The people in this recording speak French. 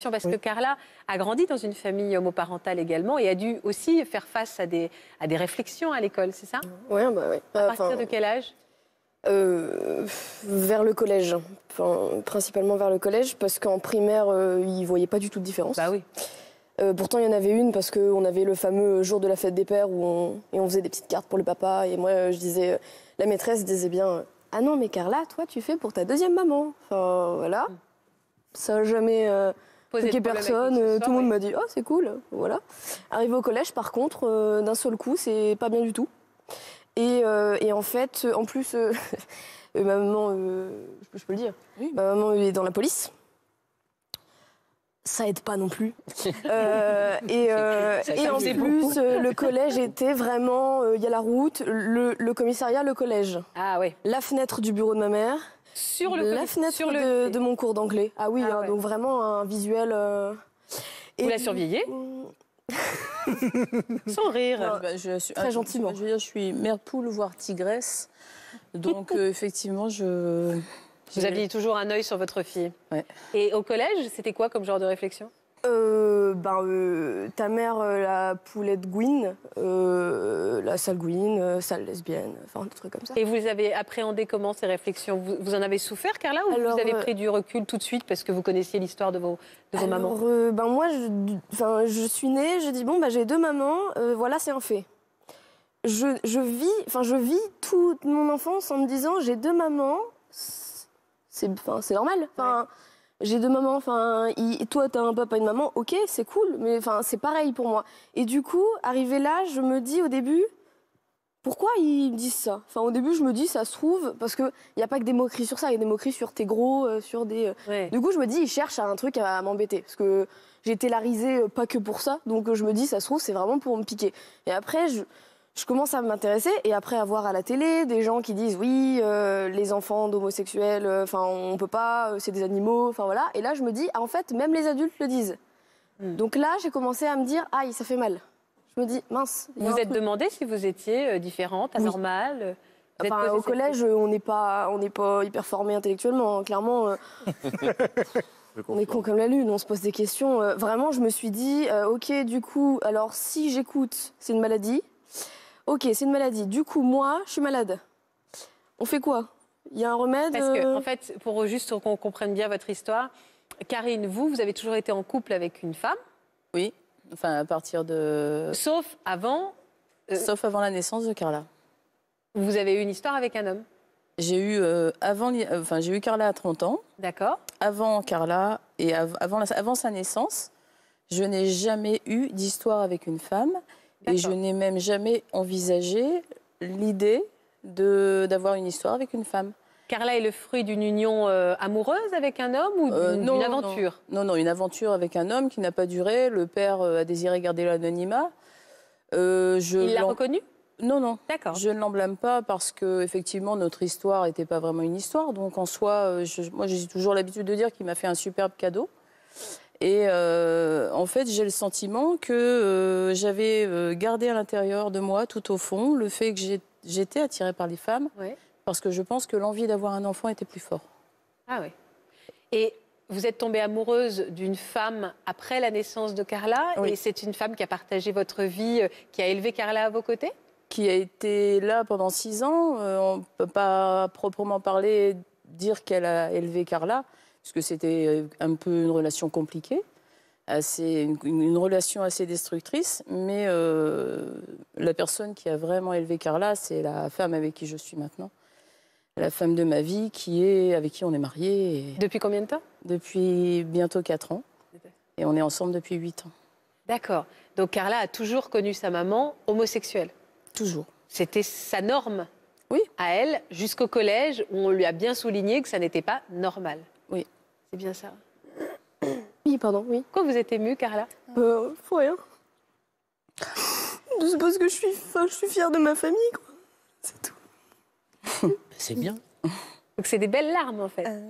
Parce que Carla a grandi dans une famille homoparentale également et a dû aussi faire face à des, à des réflexions à l'école, c'est ça? Oui, bah oui. À partir de quel âge? euh, Vers le collège. Enfin, principalement vers le collège, parce qu'en primaire, euh, ils ne voyaient pas du tout de différence. Bah oui. Euh, pourtant, il y en avait une parce qu'on avait le fameux jour de la fête des pères où on, et on faisait des petites cartes pour le papa. Et moi, je disais, la maîtresse disait bien Ah non, mais Carla, toi, tu fais pour ta deuxième maman. Enfin, voilà. Ça n'a jamais Poser de personne. euh, Tout le monde m'a dit Oh, c'est cool. Voilà. Arrivé au collège, par contre, euh, d'un seul coup, c'est pas bien du tout. Et, euh, et en fait, en plus, ma maman, je, peux, je peux le dire, Oui. ma maman est dans la police. Ça aide pas non plus. Euh, et, euh, et en plus, euh, le collège était vraiment, euh, il y a la route, le, le commissariat, le collège, Ah oui. la fenêtre du bureau de ma mère, Sur le la fenêtre sur le de, mon cours d'anglais. Ah oui, Ah hein, ouais. donc vraiment un visuel. euh, Vous la surveillez? Sans rire. Non. Bah, je suis, Très ah, gentiment. Je veux dire, je suis mère poule, voire tigresse. Donc, euh, effectivement, je. Vous aviez toujours un œil sur votre fille. Ouais. Et au collège, c'était quoi comme genre de réflexion? Euh, ben, euh, ta mère, euh, la poulette Gwyn, euh, la sale Gwyn, euh, sale lesbienne, enfin des trucs comme ça. Et vous avez appréhendé comment ces réflexions? Vous, vous en avez souffert, Carla, ou Alors, vous avez pris du recul tout de suite parce que vous connaissiez l'histoire de vos, de vos mamans? Alors, euh, ben moi, je, enfin, je suis née, je dis bon, ben, j'ai deux mamans, euh, voilà, c'est un fait. Je, je vis, enfin, je vis toute mon enfance en me disant j'ai deux mamans, c'est, normal. Enfin, j'ai deux mamans, enfin, toi, t'as un papa et une maman, ok, c'est cool, mais enfin, c'est pareil pour moi. Et du coup, arrivé là, je me dis au début, pourquoi ils me disent ça? Enfin, au début, je me dis, ça se trouve, parce qu'il n'y a pas que des moqueries sur ça, il y a des moqueries sur t'es gros, euh, sur des. euh, Ouais. du coup, je me dis, ils cherchent un truc à m'embêter. Parce que j'ai été larisée euh, pas que pour ça. Donc, je me dis, ça se trouve, c'est vraiment pour me piquer. Et après, je, je commence à m'intéresser. Et après, à voir à la télé des gens qui disent, oui, euh, les enfants d'homosexuels, euh, enfin, on peut pas, euh, c'est des animaux. Enfin, voilà. Et là, je me dis, ah, en fait, même les adultes le disent. Hmm. Donc là, j'ai commencé à me dire, aïe, ça fait mal. Je me dis, mince. Vous êtes truc. demandé si vous étiez euh, différente, anormale euh, Enfin, au collège, on n'est pas, on n'est pas hyper formé intellectuellement. hein. Clairement, euh, on est con comme la lune. On se pose des questions. Euh, vraiment, je me suis dit, euh, ok, du coup, alors si j'écoute, c'est une maladie. Ok, c'est une maladie. Du coup, moi, je suis malade. On fait quoi? Il y a un remède Parce que, euh, en fait, pour juste qu'on comprenne bien votre histoire, Karine, vous, vous avez toujours été en couple avec une femme, Oui. Enfin, à partir de. sauf avant, euh, Sauf avant la naissance de Carla. vous avez eu une histoire avec un homme. J'ai eu, euh, avant, enfin, j'ai eu Carla à 30 ans. D'accord Avant Carla et av- avant, la- avant sa naissance, je n'ai jamais eu d'histoire avec une femme. Et je n'ai même jamais envisagé l'idée d'avoir une histoire avec une femme. Carla est le fruit d'une union euh, amoureuse avec un homme ou Euh, d'une non. aventure? Non, non, une aventure avec un homme qui n'a pas duré. Le père euh, a désiré garder l'anonymat. Il l'a reconnu? Non, non. D'accord. Je ne l'en blâme pas parce que effectivement notre histoire n'était pas vraiment une histoire. Donc en soi, je- moi j'ai toujours l'habitude de dire qu'il m'a fait un superbe cadeau. Et euh, en fait, j'ai le sentiment que euh, j'avais euh, gardé à l'intérieur de moi, tout au fond, le fait que j'étais attirée par les femmes, Ouais. parce que je pense que l'envie d'avoir un enfant était plus fort. Ah oui. Et vous êtes tombée amoureuse d'une femme après la naissance de Carla Oui. et c'est une femme qui a partagé votre vie, qui a élevé Carla à vos côtés? Qui a été là pendant six ans, euh, on ne peut pas proprement parler, dire qu'elle a élevé Carla, puisque c'était euh, un peu une relation compliquée. assez, une, une relation assez destructrice, mais euh, la personne qui a vraiment élevé Carla, c'est la femme avec qui je suis maintenant. La femme de ma vie, qui est, avec qui on est mariés et- Depuis combien de temps? Depuis bientôt 4 ans. Et on est ensemble depuis 8 ans. D'accord. Donc Carla a toujours connu sa maman homosexuelle? Toujours. C'était sa norme? Oui. à elle jusqu'au collège où on lui a bien souligné que ça n'était pas normal? Oui. C'est bien ça. Oui, pardon, oui. Pourquoi vous êtes émue, Carla? Euh, pour rien. C'est parce que je suis, enfin, je suis fière de ma famille, quoi. C'est tout. C'est bien. Donc c'est des belles larmes en fait. Euh,